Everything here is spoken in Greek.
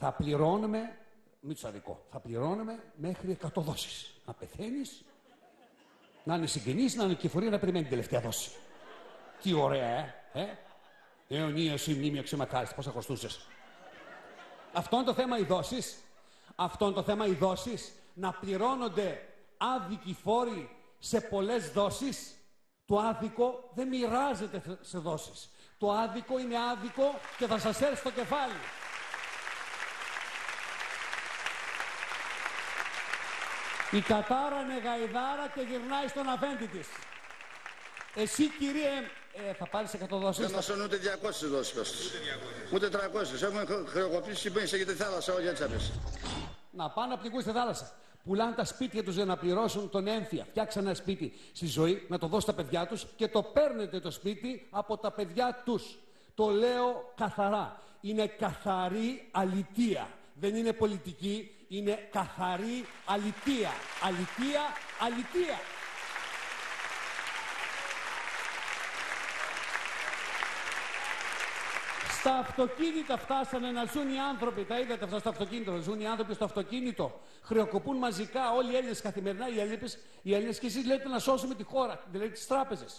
θα πληρώνουμε, μην τους αδικό, θα πληρώνουμε μέχρι 100 δόσεις. Να πεθαίνεις, να είναι συγγενής, να είναι κυφορία να περιμένει την τελευταία δόση. Τι ωραία, ε! ε; Αιωνία η μνήμη αξιομακάριστη, πόσα χρωστούσες. Αυτό είναι το θέμα οι δόσεις. Αυτό είναι το θέμα οι δόσεις. Να πληρώνονται άδικοι φόροι σε πολλές δόσεις. Το άδικο δεν μοιράζεται σε δόσεις. Το άδικο είναι άδικο και θα σας έρθει στο κεφάλι. Η κατάρα είναι γαϊδάρα και γυρνάει στον αφέντη της. Εσύ κύριε, ε, θα πάρεις 100 δόσεις. Δεν μας ούτε 200 δόσεις πες. Ούτε 300. Έχουμε χρεοκοπήσει και για τη θάλασσα όλοι έτσι Να πάνε να πληγούν στη θάλασσα. Πουλάνε τα σπίτια τους για να πληρώσουν τον έμφυα. Φτιάξαν ένα σπίτι στη ζωή, να το δώσουν στα παιδιά τους και το παίρνετε το σπίτι από τα παιδιά τους. Το λέω καθαρά. Είναι καθαρή αλητεία. Δεν είναι πολιτική, είναι καθαρή αλητεία. Αλητεία, αλητεία. Στα αυτοκίνητα φτάσανε να ζουν οι άνθρωποι. Τα είδατε αυτά στα αυτοκίνητα. Να ζουν οι άνθρωποι στο αυτοκίνητο. Χρεοκοπούν μαζικά όλοι οι Έλληνες καθημερινά. Οι Έλληνε οι Έλληνες, και εσείς λέτε να σώσουμε τη χώρα, δηλαδή τις τράπεζες.